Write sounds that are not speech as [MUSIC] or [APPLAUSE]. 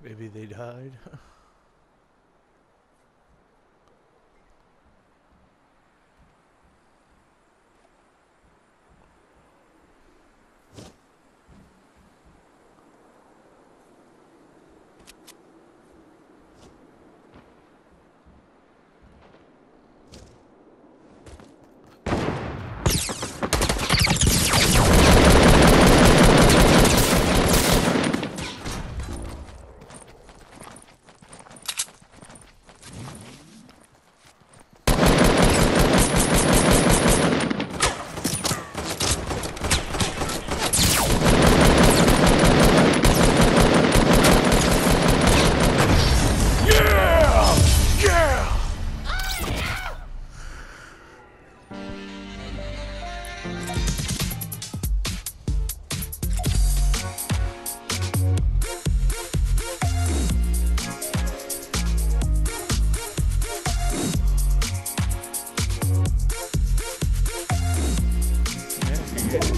Maybe they died. [LAUGHS] Good.